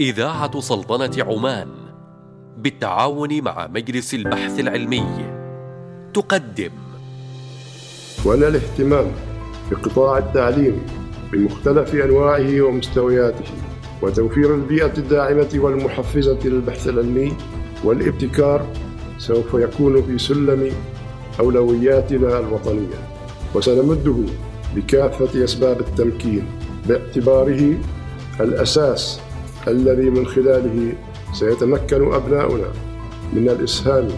إذاعة سلطنة عمان بالتعاون مع مجلس البحث العلمي تقدم. وأن الاهتمام بقطاع التعليم بمختلف أنواعه ومستوياته وتوفير البيئة الداعمة والمحفزة للبحث العلمي والابتكار سوف يكون في سلم أولوياتنا الوطنية. وسنمده بكافة أسباب التمكين باعتباره الأساس الذي من خلاله سيتمكن أبناؤنا من الإسهام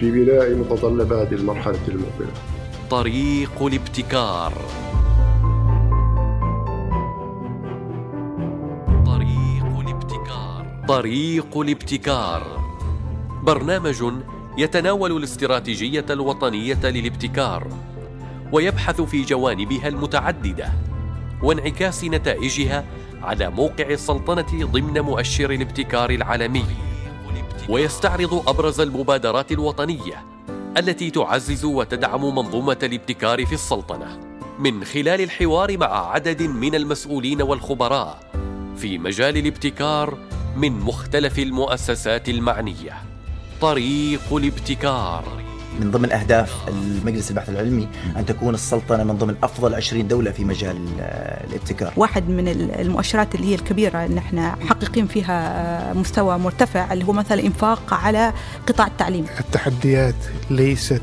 في بناء متطلبات المرحلة المقبلة. طريق الابتكار. طريق الابتكار. طريق الابتكار. برنامج يتناول الاستراتيجية الوطنية للابتكار ويبحث في جوانبها المتعددة وانعكاس نتائجها على موقع السلطنة ضمن مؤشر الابتكار العالمي. ويستعرض أبرز المبادرات الوطنية التي تعزز وتدعم منظومة الابتكار في السلطنة. من خلال الحوار مع عدد من المسؤولين والخبراء في مجال الابتكار من مختلف المؤسسات المعنية. طريق الابتكار. من ضمن أهداف المجلس البحث العلمي أن تكون السلطنة من ضمن أفضل 20 دولة في مجال الابتكار. واحد من المؤشرات اللي هي الكبيرة أن إحنا محققين فيها مستوى مرتفع اللي هو مثلا إنفاق على قطاع التعليم. التحديات ليست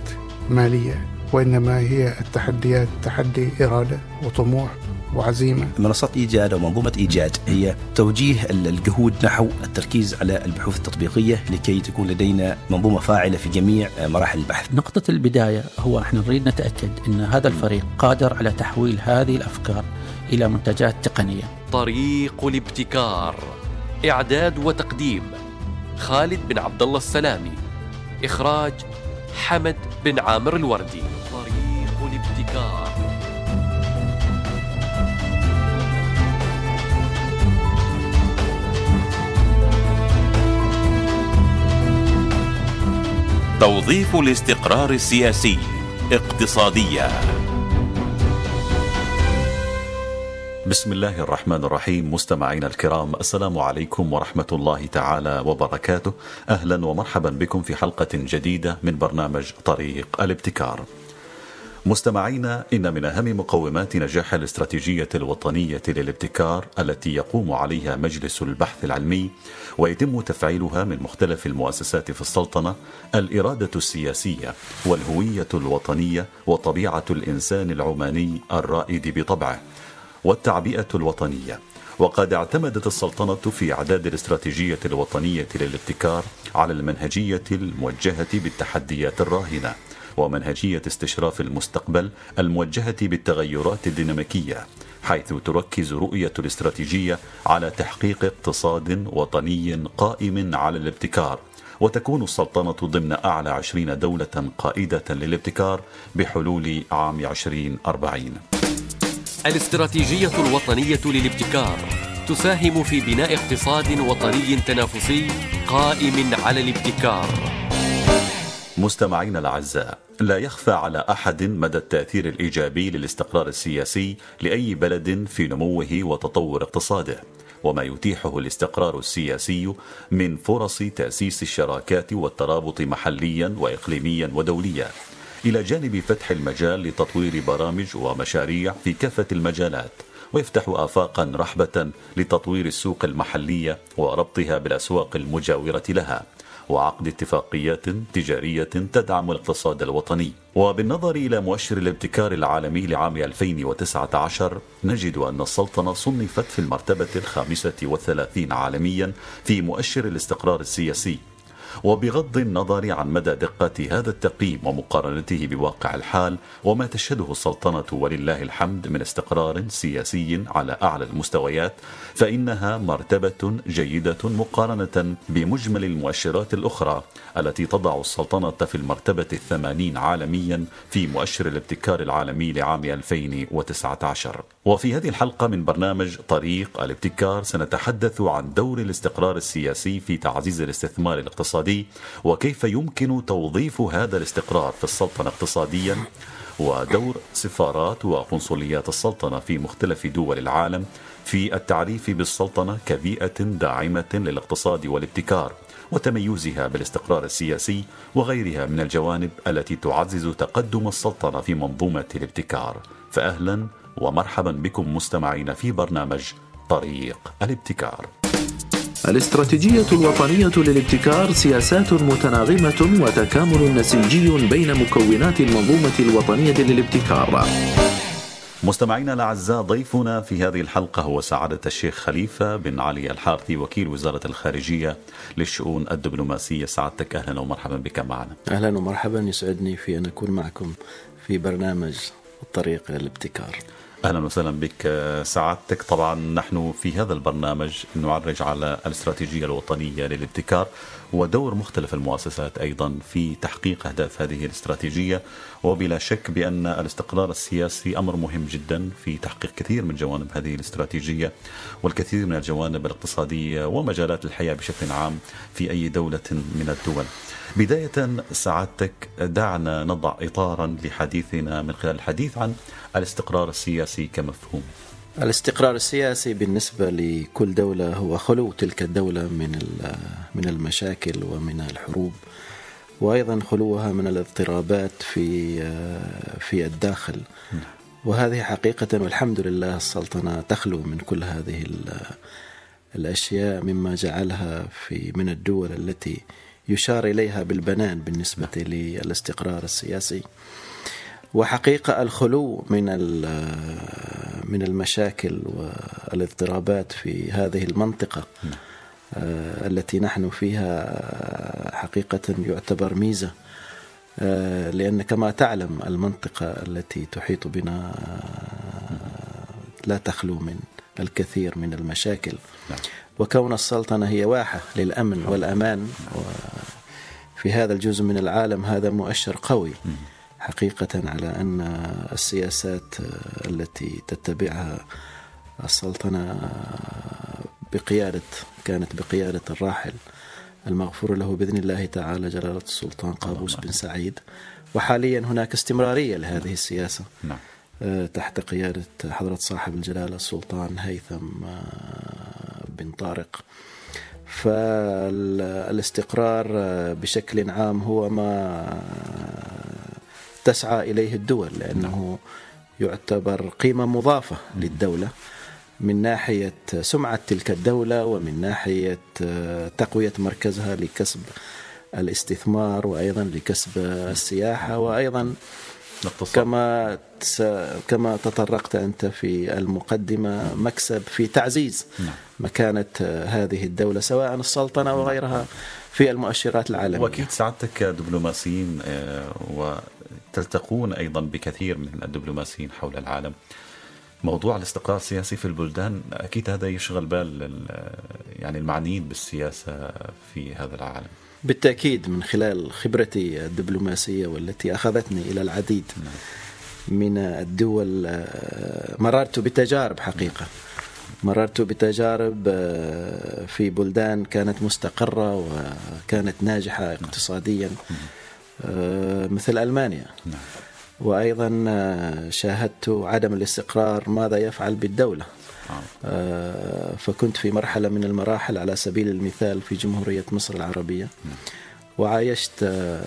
مالية وإنما هي التحديات تحدي إرادة وطموح. وعزيمة. منصات إيجاد أو منظومة إيجاد هي توجيه الجهود نحو التركيز على البحوث التطبيقية لكي تكون لدينا منظومة فاعلة في جميع مراحل البحث. نقطة البداية هو إحنا نريد نتأكد أن هذا الفريق قادر على تحويل هذه الأفكار إلى منتجات تقنية. طريق الابتكار. إعداد وتقديم. خالد بن عبد الله السلامي. إخراج حمد بن عامر الوردي. طريق الابتكار. توظيف الاستقرار السياسي. اقتصاديا بسم الله الرحمن الرحيم مستمعينا الكرام السلام عليكم ورحمة الله تعالى وبركاته. أهلا ومرحبا بكم في حلقة جديدة من برنامج طريق الابتكار. مستمعينا إن من أهم مقومات نجاح الاستراتيجية الوطنية للابتكار التي يقوم عليها مجلس البحث العلمي ويتم تفعيلها من مختلف المؤسسات في السلطنة الإرادة السياسية والهوية الوطنية وطبيعة الإنسان العماني الرائد بطبعه والتعبئة الوطنية. وقد اعتمدت السلطنة في إعداد الاستراتيجية الوطنية للابتكار على المنهجية الموجهة بالتحديات الراهنة. ومنهجية استشراف المستقبل الموجهة بالتغيرات الديناميكية حيث تركز رؤية الاستراتيجية على تحقيق اقتصاد وطني قائم على الابتكار. وتكون السلطنة ضمن أعلى عشرين دولة قائدة للابتكار بحلول عام 2040 الاستراتيجية الوطنية للابتكار تساهم في بناء اقتصاد وطني تنافسي قائم على الابتكار. مستمعينا الأعزاء لا يخفى على أحد مدى التأثير الإيجابي للاستقرار السياسي لأي بلد في نموه وتطور اقتصاده وما يتيحه الاستقرار السياسي من فرص تأسيس الشراكات والترابط محليا واقليميا ودوليا. إلى جانب فتح المجال لتطوير برامج ومشاريع في كافة المجالات ويفتح آفاقا رحبة لتطوير السوق المحلية وربطها بالأسواق المجاورة لها. وعقد اتفاقيات تجارية تدعم الاقتصاد الوطني. وبالنظر إلى مؤشر الابتكار العالمي لعام 2019 نجد أن السلطنة صنفت في المرتبة الخامسة والثلاثين عالميا في مؤشر الاستقرار السياسي. وبغض النظر عن مدى دقة هذا التقييم ومقارنته بواقع الحال وما تشهده السلطنة ولله الحمد من استقرار سياسي على أعلى المستويات فإنها مرتبة جيدة مقارنة بمجمل المؤشرات الأخرى التي تضع السلطنة في المرتبة الثمانين عالميا في مؤشر الابتكار العالمي لعام 2019 وفي هذه الحلقة من برنامج طريق الابتكار سنتحدث عن دور الاستقرار السياسي في تعزيز الاستثمار الاقتصادي وكيف يمكن توظيف هذا الاستقرار في السلطنة اقتصاديا ودور سفارات وقنصليات السلطنة في مختلف دول العالم في التعريف بالسلطنة كبيئة داعمة للاقتصاد والابتكار وتميزها بالاستقرار السياسي وغيرها من الجوانب التي تعزز تقدم السلطنة في منظومة الابتكار. فأهلا ومرحبا بكم مستمعين في برنامج طريق الابتكار الاستراتيجية الوطنية للابتكار سياسات متناغمة وتكامل نسيجي بين مكونات المنظومة الوطنية للابتكار. مستمعينا الأعزاء ضيفنا في هذه الحلقة هو سعادة الشيخ خليفة بن علي الحارثي وكيل وزارة الخارجية للشؤون الدبلوماسية سعادتك أهلا ومرحبا بك معنا. أهلا ومرحبا يسعدني في أن أكون معكم في برنامج الطريق إلى الابتكار. أهلا وسهلا بك سعادتك طبعا نحن في هذا البرنامج نعرج على الاستراتيجية الوطنية للابتكار ودور مختلف المؤسسات أيضا في تحقيق أهداف هذه الاستراتيجية وبلا شك بأن الاستقرار السياسي أمر مهم جدا في تحقيق كثير من جوانب هذه الاستراتيجية والكثير من الجوانب الاقتصادية ومجالات الحياة بشكل عام في أي دولة من الدول. بداية سعادتك دعنا نضع اطارا لحديثنا من خلال الحديث عن الاستقرار السياسي كمفهوم. الاستقرار السياسي بالنسبة لكل دولة هو خلو تلك الدولة من من المشاكل ومن الحروب وأيضا خلوها من الاضطرابات في في الداخل. وهذه حقيقة والحمد لله السلطنة تخلو من كل هذه الأشياء مما جعلها في من الدول التي يشار إليها بالبنان بالنسبة للاستقرار السياسي. وحقيقة الخلو من من المشاكل والاضطرابات في هذه المنطقة آه، التي نحن فيها حقيقة يعتبر ميزة آه، لأن كما تعلم المنطقة التي تحيط بنا آه، لا تخلو من الكثير من المشاكل. نعم. وكون السلطنة هي واحة للأمن والأمان في هذا الجزء من العالم هذا مؤشر قوي. حقيقة على أن السياسات التي تتبعها السلطنة بقيادة كانت بقيادة الراحل المغفور له بإذن الله تعالى جلالة السلطان قابوس بن سعيد. وحاليا هناك استمرارية لهذه السياسة. نعم. آه، تحت قيادة حضرة صاحب الجلالة السلطان هيثم آه، بن طارق. فالاستقرار آه، بشكل عام هو ما تسعى إليه الدول لأنه يعتبر قيمة مضافة للدولة من ناحية سمعة تلك الدولة ومن ناحية تقوية مركزها لكسب الاستثمار وأيضا لكسب السياحة وأيضا كما كما تطرقت أنت في المقدمة مكسب في تعزيز نعم. مكانة هذه الدولة سواء السلطنة وغيرها في المؤشرات العالمية. وأكيد سعادتك دبلوماسيين آه، وتلتقون أيضا بكثير من الدبلوماسيين حول العالم. موضوع الاستقرار السياسي في البلدان أكيد هذا يشغل بال يعني المعنيين بالسياسة في هذا العالم. بالتأكيد من خلال خبرتي الدبلوماسية والتي أخذتني إلى العديد نعم. من الدول آه، مررت بتجارب حقيقة. مررت بتجارب آه، في بلدان كانت مستقرة وكانت ناجحة اقتصاديا آه، مثل ألمانيا نعم. وأيضا آه، شاهدت عدم الاستقرار ماذا يفعل بالدولة فكنت في مرحلة من المراحل على سبيل المثال في جمهورية مصر العربية نعم. وعايشت آه،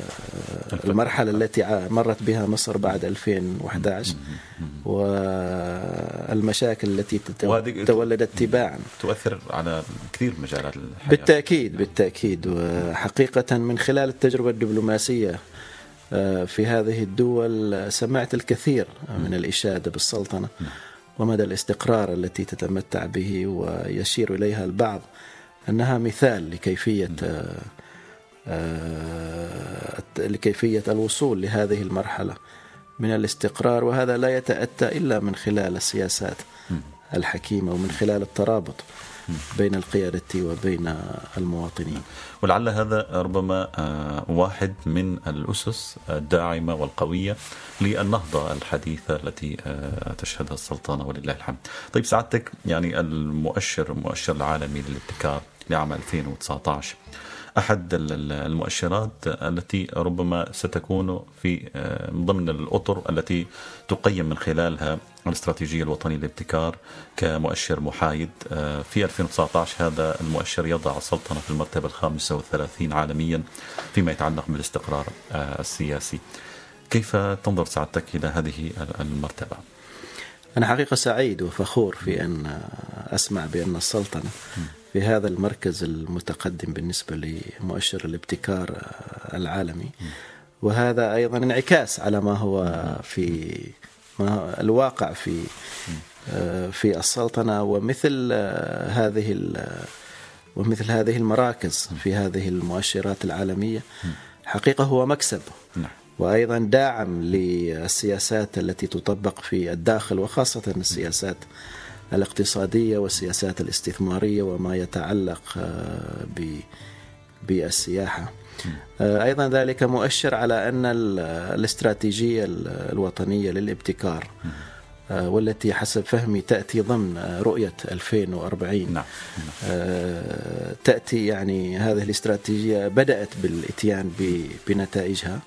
المرحلة التي مرت بها مصر بعد 2011 والمشاكل التي تولدت تباعا. تؤثر على كثير مجالات الحياة. بالتأكيد بالتأكيد. وحقيقة من خلال التجربة الدبلوماسية آه، في هذه الدول سمعت الكثير من الإشادة بالسلطنة نعم. ومدى الاستقرار التي تتمتع به ويشير إليها البعض. أنها مثال لكيفية آه، لكيفية الوصول لهذه المرحلة من الاستقرار وهذا لا يتأتى إلا من خلال السياسات الحكيمة ومن خلال الترابط بين القيادة وبين المواطنين. ولعل هذا ربما آه، واحد من الأسس الداعمة والقوية للنهضة الحديثة التي آه، تشهدها السلطنة ولله الحمد. طيب سعادتك يعني المؤشر المؤشر العالمي للابتكار لعام 2019 أحد المؤشرات التي ربما ستكون في آه، ضمن الأطر التي تقيم من خلالها الاستراتيجية الوطنية للابتكار كمؤشر محايد. آه، في 2019 هذا المؤشر يضع السلطنة في المرتبة الخامسة والثلاثين عالميا فيما يتعلق بالاستقرار السياسي. كيف تنظر سعادتك إلى هذه المرتبة؟ أنا حقيقة سعيد وفخور في أن أسمع بأن السلطنة في هذا المركز المتقدم بالنسبة لمؤشر الابتكار العالمي. وهذا أيضا انعكاس على ما هو في ما هو الواقع في في السلطنة ومثل هذه ومثل هذه المراكز في هذه المؤشرات العالمية. حقيقة هو مكسب. نعم. وأيضا داعم للسياسات التي تطبق في الداخل وخاصة السياسات الاقتصادية والسياسات الاستثمارية وما يتعلق آه، بالسياحة. آه، أيضا ذلك مؤشر على أن الاستراتيجية الوطنية للابتكار آه، والتي حسب فهمي تأتي ضمن رؤية 2040 نعم. تأتي يعني هذه الاستراتيجية بدأت بالإتيان بنتائجها.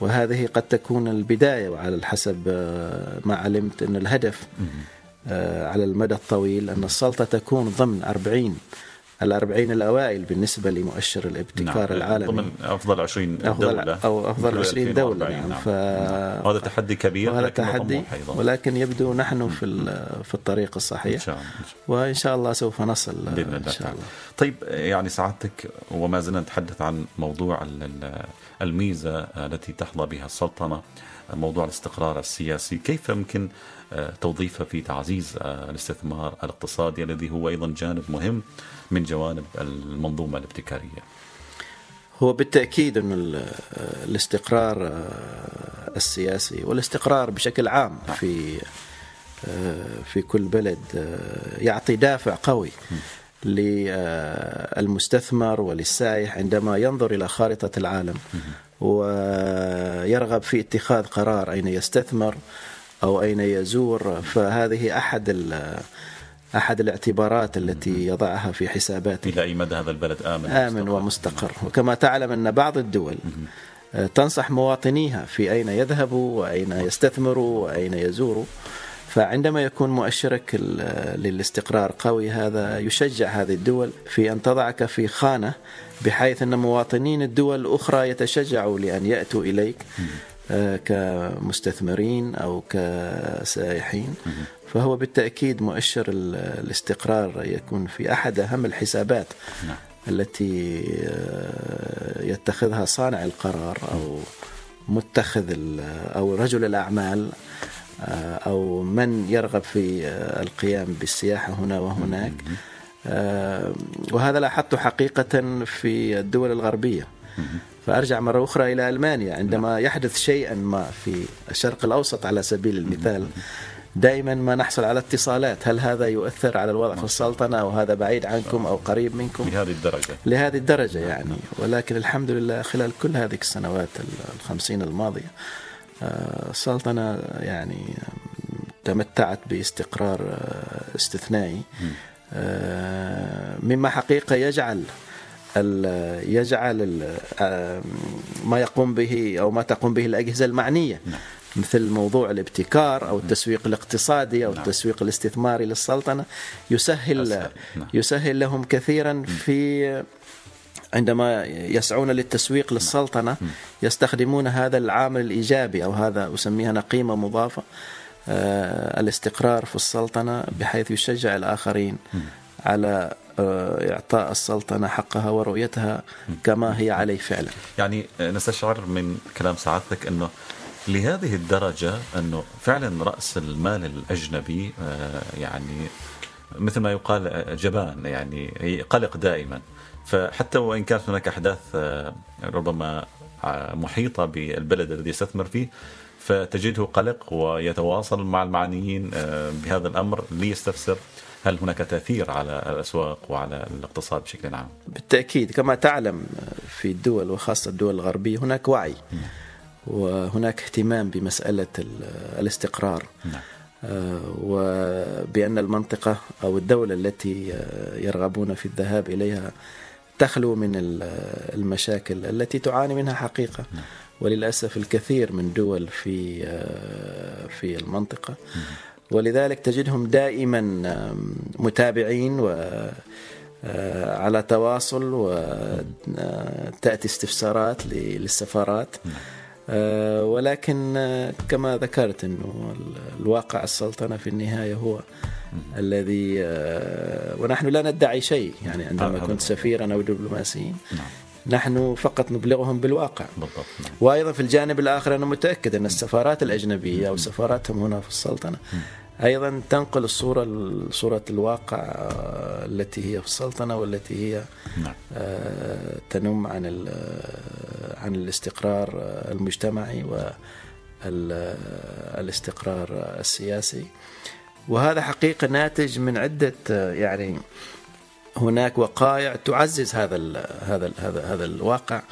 وهذه قد تكون البداية وعلى حسب ما علمت أن الهدف على المدى الطويل أن السلطة تكون ضمن 40 الأربعين الأوائل بالنسبة لمؤشر الابتكار نعم. العالمي ضمن أفضل 20 دولة أو أفضل 20 دولة نعم. نعم. ف... نعم. هذا تحدي كبير وهذا تحدي ولكن يبدو نحن في في الطريق الصحيح إن شاء الله. وإن شاء الله سوف نصل بإذن الله إن شاء الله طيب يعني سعادتك وما زلنا نتحدث عن موضوع الميزة التي تحظى بها السلطنة موضوع الاستقرار السياسي كيف يمكن آه، توظيفه في تعزيز آه، الاستثمار الاقتصادي الذي هو أيضا جانب مهم من جوانب المنظومة الابتكارية. هو بالتأكيد انه الاستقرار آه، السياسي والاستقرار بشكل عام نعم. في في كل بلد يعطي دافع قوي للمستثمر وللسائح عندما ينظر إلى خارطة العالم ويرغب في اتخاذ قرار أين يستثمر أو أين يزور. فهذه أحد أحد الاعتبارات التي يضعها في حساباته. إلى أي مدى هذا البلد آمن آمن ومستقر؟ وكما تعلم أن بعض الدول تنصح مواطنيها في أين يذهبوا وأين يستثمروا وأين يزوروا فعندما يكون مؤشرك للاستقرار قوي هذا يشجع هذه الدول في أن تضعك في خانة بحيث أن مواطنين الدول الأخرى يتشجعوا لأن يأتوا إليك. آه، كمستثمرين أو كسائحين. فهو بالتأكيد مؤشر الاستقرار يكون في أحد أهم الحسابات نعم. التي آه، يتخذها صانع القرار أو متخذ أو رجل الأعمال آه، أو من يرغب في القيام بالسياحة هنا وهناك. وهذا لاحظته حقيقة في الدول الغربية. فأرجع مرة أخرى إلى ألمانيا. عندما نعم. يحدث شيئا ما في الشرق الأوسط على سبيل المثال دائما ما نحصل على اتصالات. هل هذا يؤثر على الوضع في السلطنة أو هذا بعيد عنكم أو قريب منكم؟ لهذه الدرجة. لهذه الدرجة يعني. ولكن الحمد لله خلال كل هذه السنوات الخمسين الماضية آه، السلطنة يعني تمتعت باستقرار آه، استثنائي. آه، مما حقيقة يجعل يجعل ما يقوم به أو ما تقوم به الأجهزة المعنية. نعم. مثل موضوع الابتكار أو التسويق الاقتصادي أو نعم. التسويق الاستثماري للسلطنة. يسهل نعم. يسهل لهم كثيرا في عندما يسعون للتسويق للسلطنة يستخدمون هذا العامل الإيجابي أو هذا أسميها أنا قيمه مضافة آه، الاستقرار في السلطنة بحيث يشجع الآخرين على آه، إعطاء السلطنة حقها ورؤيتها كما هي عليه فعلا. يعني نستشعر من كلام سعادتك أنه لهذه الدرجة أنه فعلا رأس المال الأجنبي آه، يعني مثل ما يقال جبان يعني قلق دائما. فحتى وإن كانت هناك أحداث آه، ربما محيطة بالبلد الذي يستثمر فيه فتجده قلق ويتواصل مع المعنيين بهذا الأمر ليستفسر. هل هناك تأثير على الأسواق وعلى الاقتصاد بشكل عام؟ بالتأكيد. كما تعلم في الدول وخاصة الدول الغربية هناك وعي وهناك اهتمام بمسألة الاستقرار. نعم. آه، وبأن المنطقة أو الدولة التي يرغبون في الذهاب إليها تخلو من المشاكل التي تعاني منها حقيقة. وللأسف الكثير من دول في في المنطقة ولذلك تجدهم دائما متابعين و على تواصل وتأتي استفسارات للسفارات. ولكن كما ذكرت أنه الواقع السلطنة في النهاية هو الذي ونحن لا ندعي شيء. يعني عندما كنت سفيرا أو دبلوماسيا. نحن فقط نبلغهم بالواقع. بالضبط وأيضا في الجانب الآخر أنا متأكد أن السفارات الأجنبية أو سفاراتهم هنا في السلطنة أيضا تنقل الصورة صورة الواقع التي هي في السلطنة والتي هي نعم. تنم عن عن الاستقرار المجتمعي والاستقرار السياسي. وهذا حقيقة ناتج من عدة يعني هناك وقائع تعزز هذا ال هذا ال هذا هذا الواقع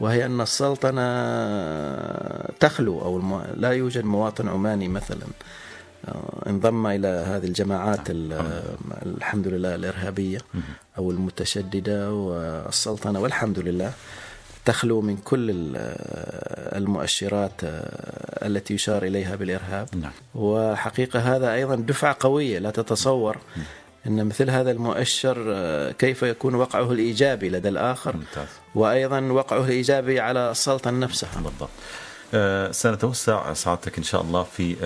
وهي أن السلطنة تخلو أو لا يوجد مواطن عماني مثلا. انضم إلى هذه الجماعات الحمد لله الإرهابية أو المتشددة والسلطنة والحمد لله تخلو من كل المؤشرات التي يشار إليها بالإرهاب. نعم. وحقيقة هذا أيضا دفعة قوية لا تتصور. إن مثل هذا المؤشر كيف يكون وقعه الإيجابي لدى الآخر ممتاز. وأيضا وقعه الإيجابي على السلطنه نفسها بالضبط. سنتوسع سعادتك إن شاء الله في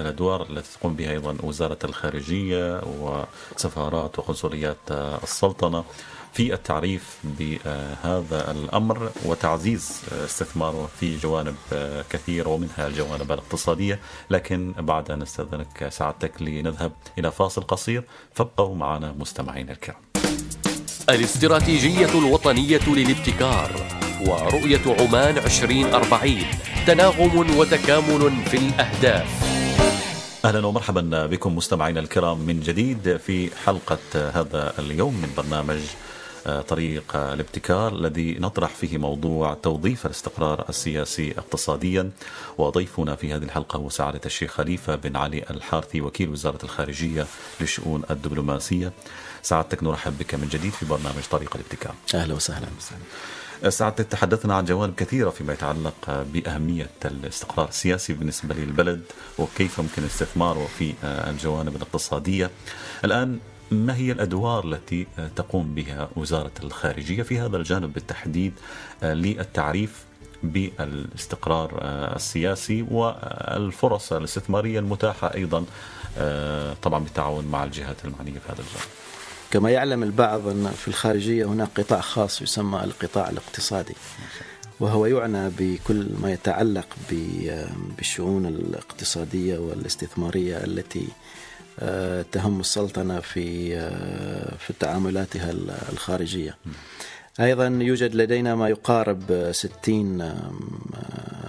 الأدوار التي تقوم بها أيضا وزارة الخارجية وسفارات وقنصليات السلطنة. في التعريف بهذا الأمر وتعزيز استثماره في جوانب كثيرة ومنها الجوانب الاقتصادية. لكن بعد أن نستأذنك سعادتك لنذهب إلى فاصل قصير فابقوا معنا مستمعينا الكرام. الاستراتيجية الوطنية للابتكار ورؤية عمان 2040 تناغم وتكامل في الأهداف. أهلا ومرحبا بكم مستمعينا الكرام من جديد في حلقة هذا اليوم من برنامج طريق الابتكار الذي نطرح فيه موضوع توظيف الاستقرار السياسي اقتصاديا وضيفنا في هذه الحلقة هو سعادة الشيخ خليفة بن علي الحارثي وكيل وزارة الخارجية للشؤون الدبلوماسية. سعادتك نرحب بك من جديد في برنامج طريق الابتكار. أهلا وسهلا. سعادتك تحدثنا عن جوانب كثيرة فيما يتعلق بأهمية الاستقرار السياسي بالنسبة للبلد وكيف يمكن استثماره في الجوانب الاقتصادية الآن ما هي الأدوار التي تقوم بها وزارة الخارجية في هذا الجانب بالتحديد للتعريف بالاستقرار السياسي والفرص الاستثمارية المتاحة أيضا طبعا بالتعاون مع الجهات المعنية في هذا الجانب. كما يعلم البعض أن في الخارجية هناك قطاع خاص يسمى القطاع الاقتصادي وهو يعنى بكل ما يتعلق بالشؤون الاقتصادية والاستثمارية التي تهم السلطنة في في تعاملاتها الخارجية. أيضا يوجد لدينا ما يقارب 60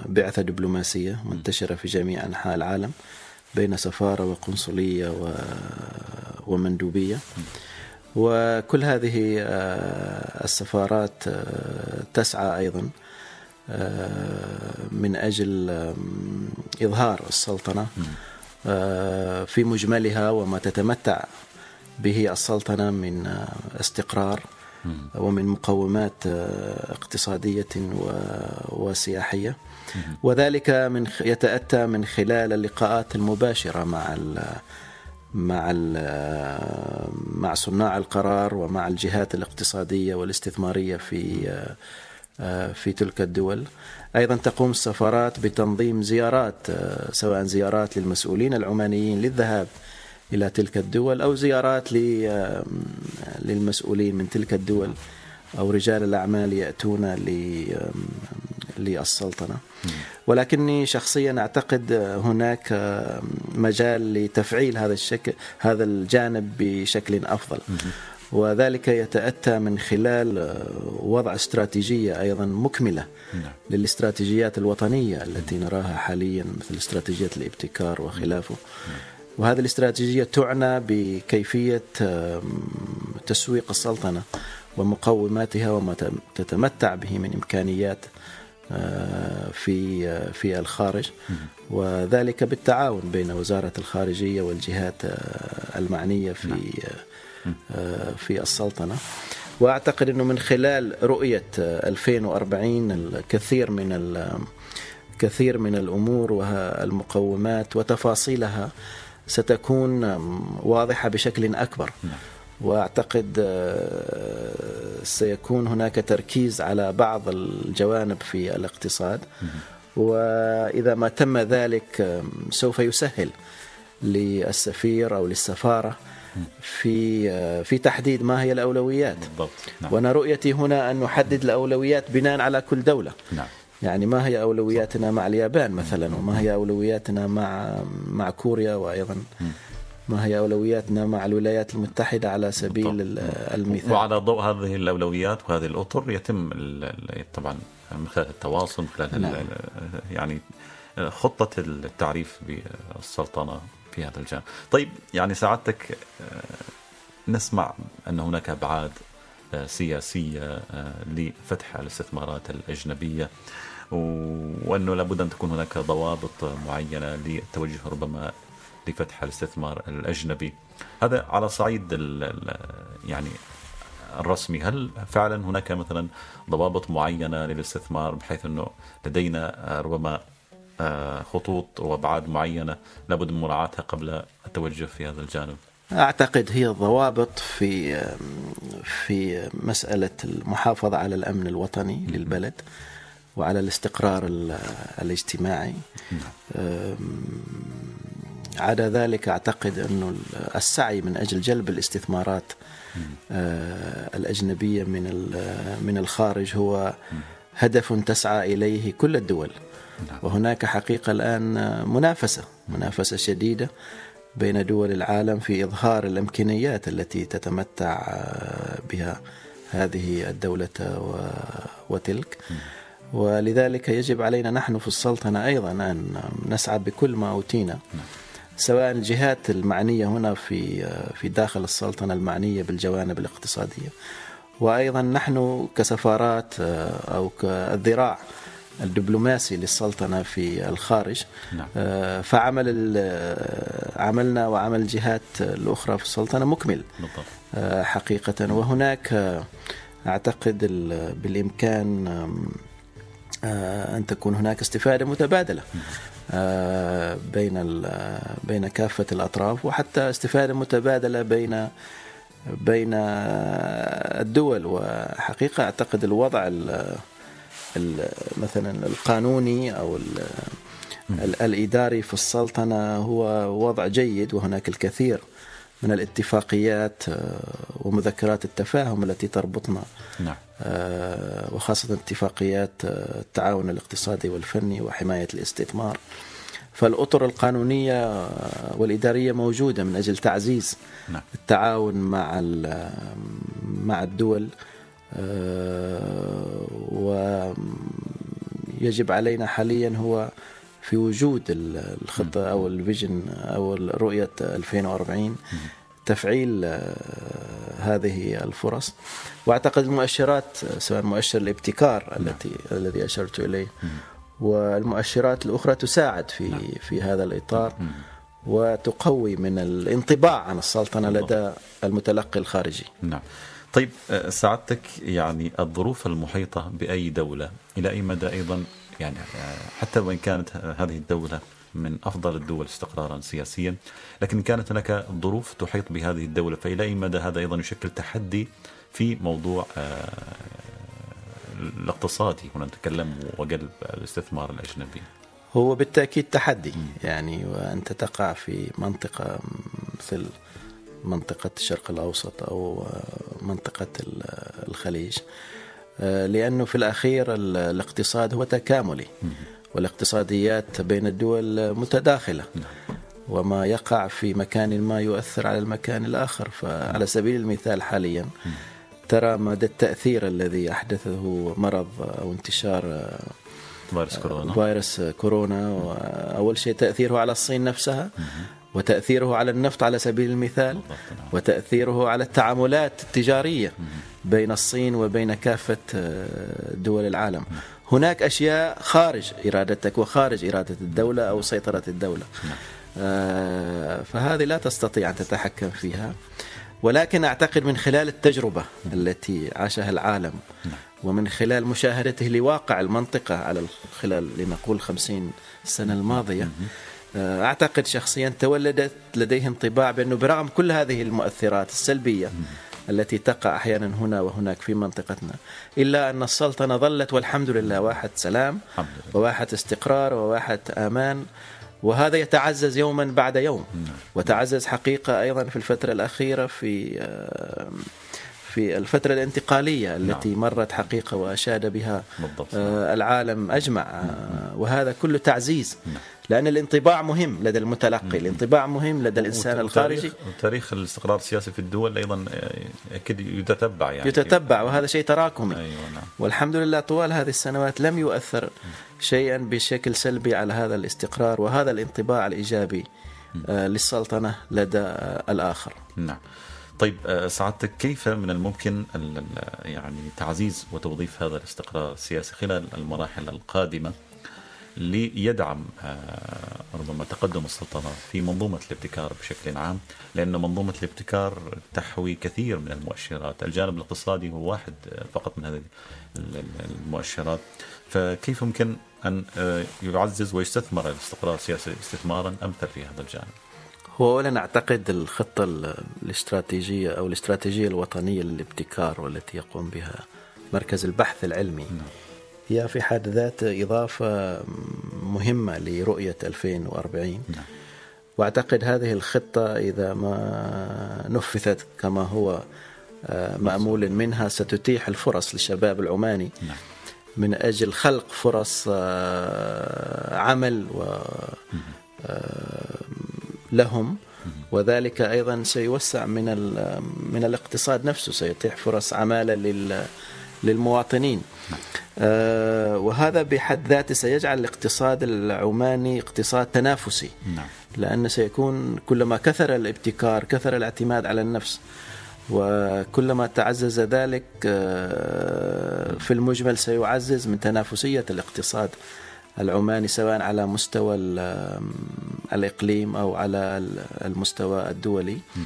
بعثة دبلوماسية منتشرة في جميع أنحاء العالم بين سفارة وقنصلية ومندوبية. وكل هذه السفارات تسعى أيضا من أجل إظهار السلطنة. في مجملها وما تتمتع به السلطنة من استقرار ومن مقومات اقتصادية وسياحية. وذلك من يتأتى من خلال اللقاءات المباشرة مع مع مع صناع القرار ومع الجهات الاقتصادية والاستثمارية في في تلك الدول. أيضا تقوم السفارات بتنظيم زيارات سواء زيارات للمسؤولين العمانيين للذهاب إلى تلك الدول أو زيارات للمسؤولين من تلك الدول أو رجال الأعمال يأتون للسلطنة. ولكني شخصيا أعتقد هناك مجال لتفعيل هذا الشكل هذا الجانب بشكل أفضل. وذلك يتأتى من خلال وضع استراتيجية أيضا مكملة للاستراتيجيات الوطنية التي نراها حاليا مثل استراتيجية الابتكار وخلافه. وهذه الاستراتيجية تعنى بكيفية تسويق السلطنة ومقوماتها وما تتمتع به من إمكانيات في في الخارج. وذلك بالتعاون بين وزارة الخارجية والجهات المعنية في في السلطنة. وأعتقد إنه من خلال رؤية 2040 الكثير من كثير من الأمور والمقومات وتفاصيلها ستكون واضحة بشكل أكبر. وأعتقد آه، سيكون هناك تركيز على بعض الجوانب في الاقتصاد. وإذا ما تم ذلك سوف يسهل للسفير أو للسفارة في آه، في تحديد ما هي الأولويات. بالضبط. نعم. وأنا رؤيتي هنا أن نحدد الأولويات بناء على كل دولة. نعم. يعني ما هي أولوياتنا مع اليابان مثلا وما هي أولوياتنا مع مع كوريا وأيضا. ما هي أولوياتنا مع الولايات المتحدة على سبيل المثال. وعلى ضوء هذه الأولويات وهذه الأطر يتم طبعا من خلال التواصل من خلال نعم. يعني خطة التعريف بالسلطنة. في هذا الجانب. طيب يعني سعادتك نسمع أن هناك أبعاد سياسية لفتح الاستثمارات الأجنبية وأنه لابد أن تكون هناك ضوابط معينة للتوجه ربما لفتح الاستثمار الأجنبي. هذا على صعيد يعني الرسمي. هل فعلا هناك مثلا ضوابط معينة للاستثمار بحيث أنه لدينا ربما آه، خطوط وابعاد معينة لابد من مراعاتها قبل التوجه في هذا الجانب؟ أعتقد هي الضوابط في في مسألة المحافظة على الأمن الوطني للبلد وعلى الاستقرار الاجتماعي نعم. عدا ذلك أعتقد انه السعي من أجل جلب الاستثمارات آه، الأجنبية من من الخارج هو هدف تسعى إليه كل الدول نعم. وهناك حقيقة الآن منافسة منافسة شديدة بين دول العالم في إظهار الأمكانيات التي تتمتع آه، بها هذه الدولة وتلك ولذلك يجب علينا نحن في السلطنة أيضا أن نسعى بكل ما أوتينا نعم. سواء الجهات المعنية هنا في في داخل السلطنة المعنية بالجوانب الاقتصادية وأيضا نحن كسفارات آه، أو كالذراع الدبلوماسي للسلطنة في الخارج نعم. آه، فعمل آه، عملنا وعمل الجهات الأخرى في السلطنة مكمل بالضبط. حقيقة وهناك أعتقد بالإمكان أن تكون هناك استفادة متبادلة آه، بين بين كافة الأطراف وحتى استفادة متبادلة بين بين الدول وحقيقة أعتقد الوضع مثلا القانوني أو الإداري في السلطنة هو وضع جيد وهناك الكثير من الاتفاقيات آه، ومذكرات التفاهم التي تربطنا نعم. آه، وخاصة اتفاقيات آه، التعاون الاقتصادي والفني وحماية الاستثمار فالأطر القانونية والإدارية موجودة من أجل تعزيز نعم. التعاون مع مع الدول ويجب علينا حاليا هو في وجود الخطة أو الفيجن أو رؤية 2040 تفعيل آه، هذه الفرص وأعتقد المؤشرات سواء مؤشر الابتكار نعم. التي الذي أشرت إليه والمؤشرات الأخرى تساعد في نعم. في هذا الإطار وتقوي من الانطباع عن السلطنة لدى المتلقي الخارجي. نعم. طيب آه، سعادتك يعني الظروف المحيطة بأي دولة إلى أي مدى أيضا يعني آه، حتى وإن كانت هذه الدولة من أفضل الدول استقرارا سياسيا، لكن كانت هناك ظروف تحيط بهذه الدولة فإلى أي مدى هذا أيضا يشكل تحدي في موضوع آه، الاقتصادي هنا نتكلم وقلب الاستثمار الأجنبي. هو بالتأكيد تحدي يعني وأنت تقع في منطقة مثل منطقة الشرق الأوسط أو منطقة الخليج. آه، لأنه في الأخير الاقتصاد هو تكاملي. والاقتصاديات بين الدول متداخلة. وما يقع في مكان ما يؤثر على المكان الآخر. فعلى سبيل المثال حاليا ترى مدى التأثير الذي أحدثه مرض أو انتشار فيروس كورونا. فيروس كورونا أول شيء تأثيره على الصين نفسها وتأثيره على النفط على سبيل المثال نعم. وتأثيره على التعاملات التجارية بين الصين وبين كافة دول العالم. هناك أشياء خارج إرادتك وخارج إرادة الدولة أو سيطرة الدولة. آه فهذه لا تستطيع أن تتحكم فيها. ولكن أعتقد من خلال التجربة التي عاشها العالم ومن خلال مشاهدته لواقع المنطقة على خلال لنقول خمسين سنة الماضية آه، أعتقد شخصيا تولدت لديه انطباع بأنه برغم كل هذه المؤثرات السلبية التي تقع أحيانا هنا وهناك في منطقتنا إلا أن السلطنة ظلت والحمد لله واحة سلام وواحة استقرار وواحة أمان وهذا يتعزز يوما بعد يوم وتعزز حقيقة أيضا في الفترة الأخيرة في آه، في الفترة الانتقالية التي نعم. مرت حقيقة وأشاد بها بالضبط. آه، العالم أجمع آه، وهذا كله تعزيز نعم. لأن الانطباع مهم لدى المتلقي الانطباع مهم لدى الإنسان الخارجي. تاريخ الاستقرار السياسي في الدول أيضا أكيد يتتبع يعني. يتتبع وهذا شيء تراكمي. أيوة نعم. والحمد لله طوال هذه السنوات لم يؤثر شيئا بشكل سلبي على هذا الاستقرار وهذا الانطباع الإيجابي آه، للسلطنة لدى الآخر. نعم. طيب آه، سعادتك كيف من الممكن يعني تعزيز وتوظيف هذا الاستقرار السياسي خلال المراحل القادمة؟ ليدعم آه، ربما تقدم السلطنة في منظومة الابتكار بشكل عام لأن منظومة الابتكار تحوي كثير من المؤشرات، الجانب الاقتصادي هو واحد فقط من هذه المؤشرات، فكيف يمكن أن آه، يعزز ويستثمر الاستقرار السياسي استثمارا أمثل في هذا الجانب؟ هو اولا أعتقد الخطة الاستراتيجية أو الاستراتيجية الوطنية للابتكار والتي يقوم بها مركز البحث العلمي نعم. هي في حد ذاتها إضافة مهمة لرؤية 2040 نعم. وأعتقد هذه الخطة إذا ما نفذت كما هو آه، مأمول منها ستتيح الفرص للشباب العماني نعم. من أجل خلق فرص آه، عمل و آه، لهم. وذلك أيضا سيوسع من من الاقتصاد نفسه سيتيح فرص عماله للمواطنين آه، وهذا بحد ذاته سيجعل الاقتصاد العماني اقتصاد تنافسي نعم. لأن سيكون كلما كثر الابتكار كثر الاعتماد على النفس وكلما تعزز ذلك آه، في المجمل سيعزز من تنافسية الاقتصاد العماني سواء على مستوى الإقليم أو على المستوى الدولي نعم.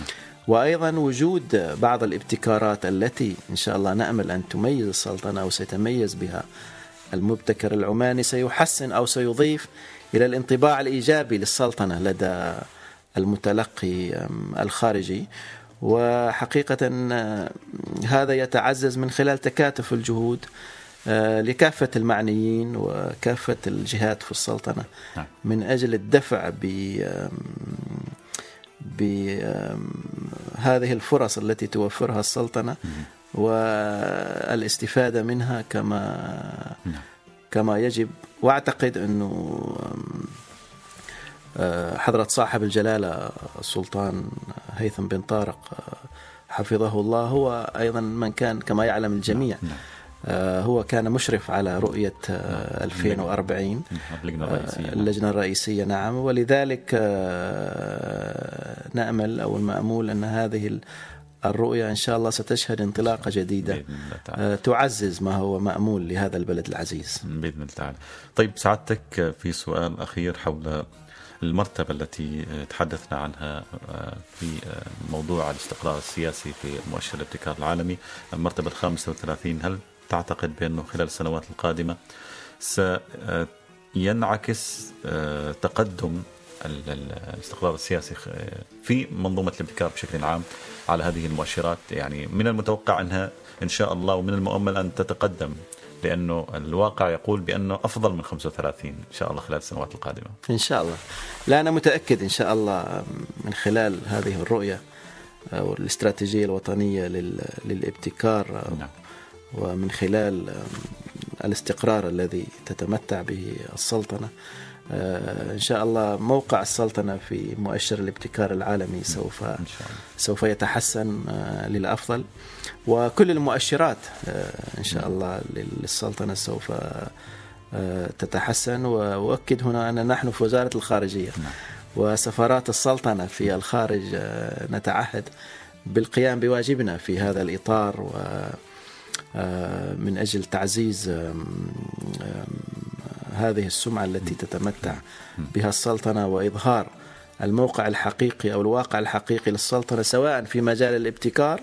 وأيضا وجود بعض الابتكارات التي إن شاء الله نأمل أن تميز السلطنة أو سيتميز بها المبتكر العماني سيحسن أو سيضيف إلى الانطباع الإيجابي للسلطنة لدى المتلقي الخارجي وحقيقة هذا يتعزز من خلال تكاتف الجهود آه، لكافة المعنيين وكافة الجهات في السلطنة نعم. من أجل الدفع ب بهذه الفرص التي توفرها السلطنة والاستفادة منها كما نعم. كما يجب واعتقد أنه آه، حضرة صاحب الجلالة السلطان هيثم بن طارق آه، حفظه الله هو أيضا من كان كما يعلم الجميع نعم. آه، هو كان مشرف على رؤية 2040 نعم. اللجنة الرئيسية. اللجنة الرئيسية نعم. ولذلك نأمل أو المأمول أن هذه الرؤية إن شاء الله ستشهد انطلاقة جديدة. تعزز ما هو مأمول لهذا البلد العزيز. بإذن الله تعالى. طيب سعادتك في سؤال أخير حول المرتبة التي تحدثنا عنها في موضوع الاستقرار السياسي في مؤشر الابتكار العالمي. المرتبة الخامسة والثلاثين هل تعتقد بأنه خلال السنوات القادمة سينعكس تقدم الاستقرار السياسي في منظومة الابتكار بشكل عام على هذه المؤشرات. يعني من المتوقع أنها إن شاء الله ومن المؤمل أن تتقدم لأنه الواقع يقول بأنه أفضل من 35 إن شاء الله خلال السنوات القادمة. إن شاء الله. لا أنا متأكد إن شاء الله من خلال هذه الرؤية أو الاستراتيجية الوطنية للابتكار نعم. ومن خلال الاستقرار الذي تتمتع به السلطنة آه، إن شاء الله موقع السلطنة في مؤشر الابتكار العالمي سوف. سوف يتحسن آه، للأفضل وكل المؤشرات آه، إن شاء الله للسلطنة سوف تتحسن وأؤكد هنا أن نحن في وزارة الخارجية نعم. وسفارات السلطنة في الخارج نتعهد بالقيام بواجبنا في هذا الإطار و من أجل تعزيز هذه السمعة التي تتمتع بها السلطنة وإظهار الموقع الحقيقي أو الواقع الحقيقي للسلطنة سواء في مجال الابتكار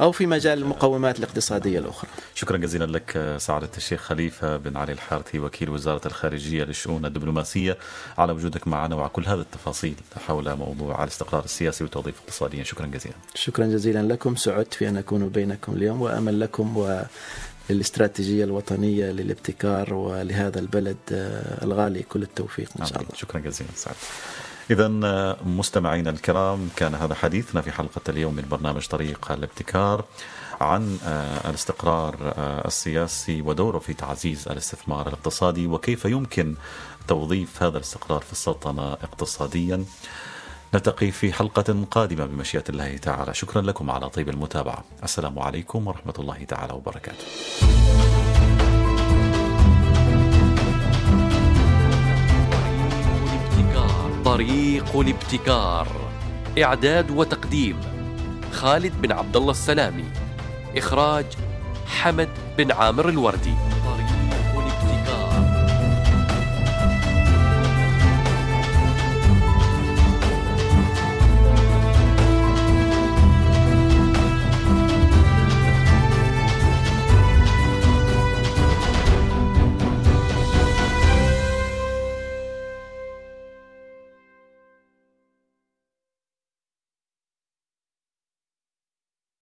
أو في مجال المقومات الاقتصادية الأخرى. شكرا جزيلا لك سعادة الشيخ خليفة بن علي الحارثي وكيل وزارة الخارجية للشؤون الدبلوماسية على وجودك معنا وعلى كل هذه التفاصيل حول موضوع الاستقرار السياسي والتوظيف الاقتصادي شكرا جزيلا. شكرا جزيلا لكم. سعدت في أن أكون بينكم اليوم وأمل لكم و للاستراتيجية الوطنية للابتكار ولهذا البلد آه، الغالي كل التوفيق إن شاء الله. شكرا جزيلا سعد إذا آه، مستمعينا الكرام كان هذا حديثنا في حلقة اليوم من برنامج طريق الابتكار عن آه، الاستقرار السياسي ودوره في تعزيز الاستثمار الاقتصادي وكيف يمكن توظيف هذا الاستقرار في السلطنة اقتصاديا. نلتقي في حلقة قادمة بمشيئة الله تعالى. شكرا لكم على طيب المتابعة. السلام عليكم ورحمة الله تعالى وبركاته. طريق الابتكار. إعداد وتقديم. خالد بن عبد الله السلامي. إخراج حمد بن عامر الوردي.